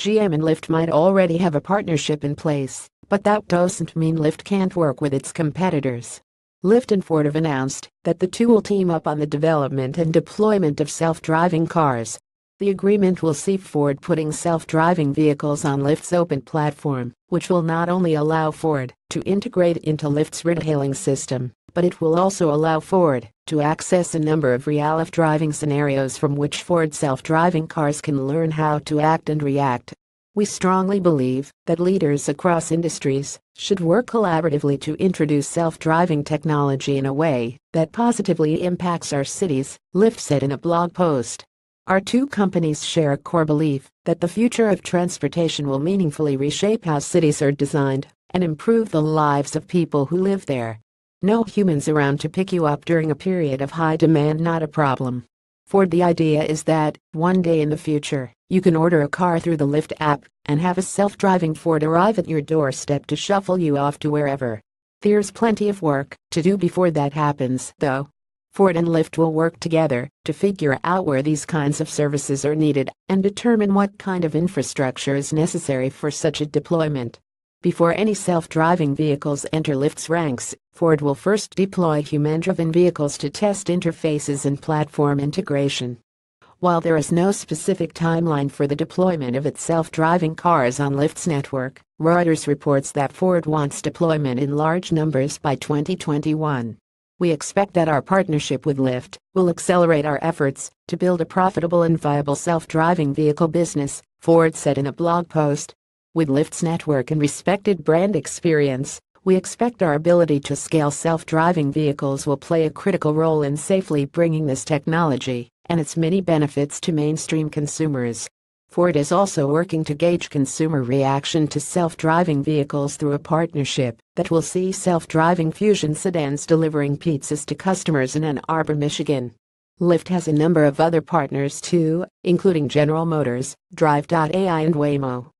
GM and Lyft might already have a partnership in place, but that doesn't mean Lyft can't work with its competitors. Lyft and Ford have announced that the two will team up on the development and deployment of self-driving cars. The agreement will see Ford putting self-driving vehicles on Lyft's open platform, which will not only allow Ford to integrate into Lyft's ride-hailing system, but it will also allow Ford to access a number of real-life driving scenarios from which Ford self-driving cars can learn how to act and react we strongly believe that leaders across industries should work collaboratively to introduce self-driving technology in a way that positively impacts our cities, Lyft said in a blog post. Our two companies share a core belief that the future of transportation will meaningfully reshape how cities are designed and improve the lives of people who live there. No humans around to pick you up during a period of high demand not a problem. Ford the idea is that, one day in the future, you can order a car through the Lyft app and have a self-driving Ford arrive at your doorstep to shuffle you off to wherever. There's plenty of work to do before that happens, though. Ford and Lyft will work together to figure out where these kinds of services are needed and determine what kind of infrastructure is necessary for such a deployment. Before any self-driving vehicles enter Lyft's ranks, Ford will first deploy human-driven vehicles to test interfaces and platform integration. While there is no specific timeline for the deployment of its self-driving cars on Lyft's network, Reuters reports that Ford wants deployment in large numbers by 2021. We expect that our partnership with Lyft will accelerate our efforts to build a profitable and viable self-driving vehicle business, Ford said in a blog post. With Lyft's network and respected brand experience, we expect our ability to scale self-driving vehicles will play a critical role in safely bringing this technology and its many benefits to mainstream consumers. Ford is also working to gauge consumer reaction to self-driving vehicles through a partnership that will see self-driving Fusion sedans delivering pizzas to customers in Ann Arbor, Michigan. Lyft has a number of other partners too, including General Motors, Drive.ai and Waymo.